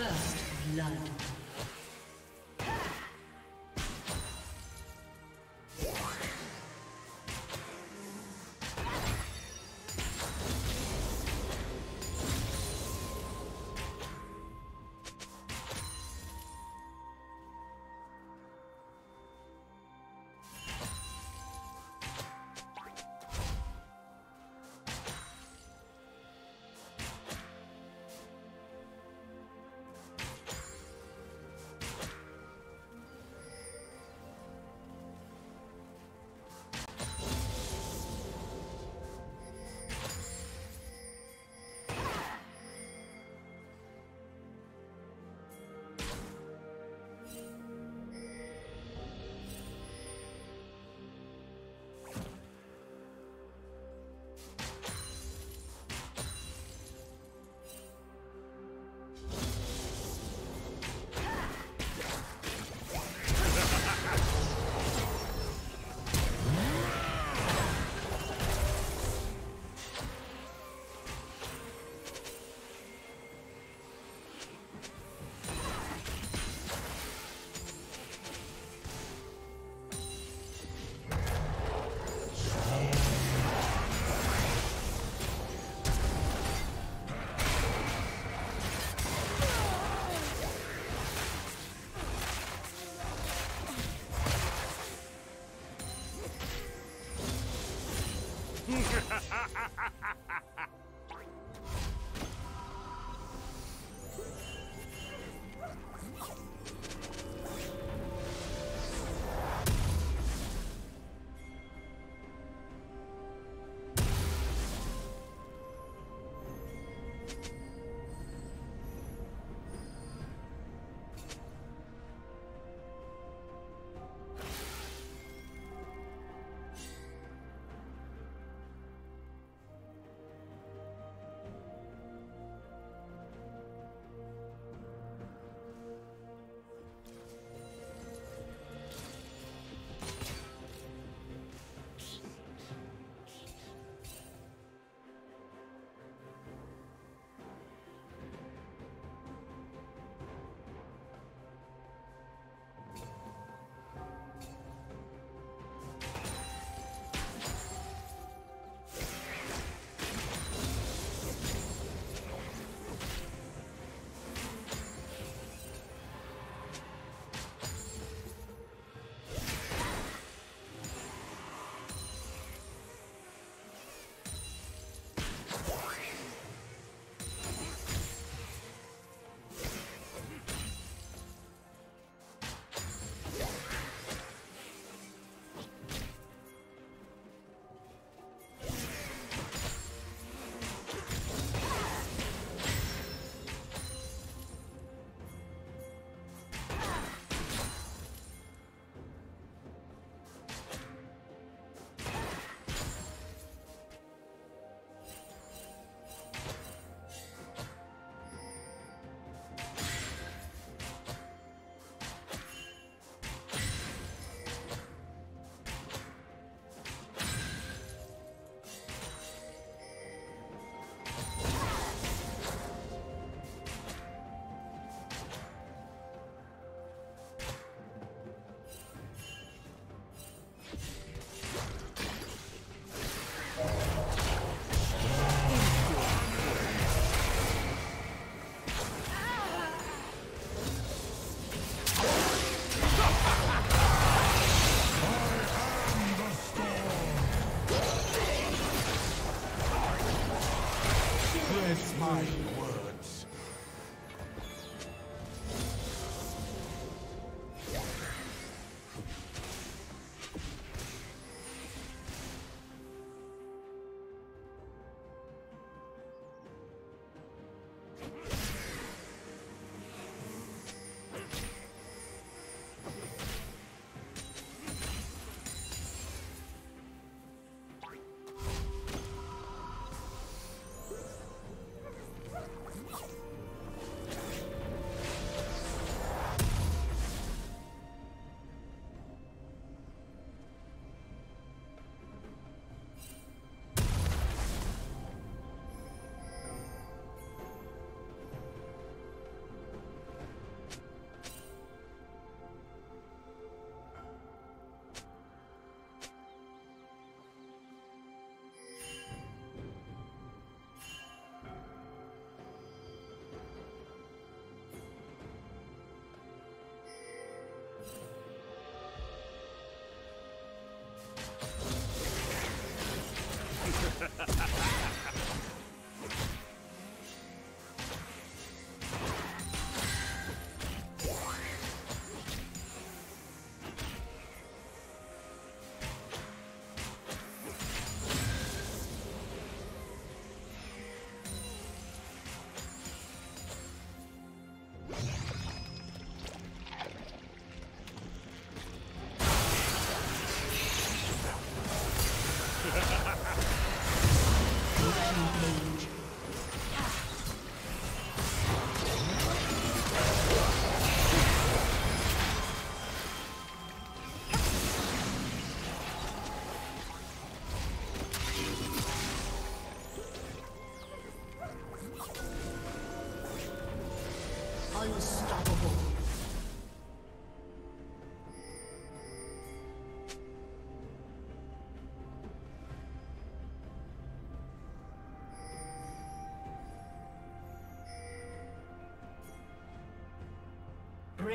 First blood.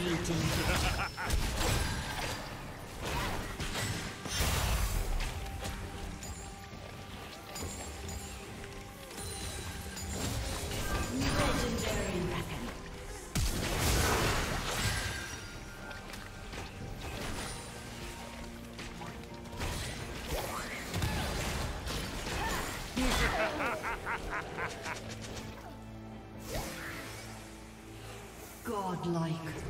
Dominating. Godlike.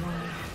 Destroyed.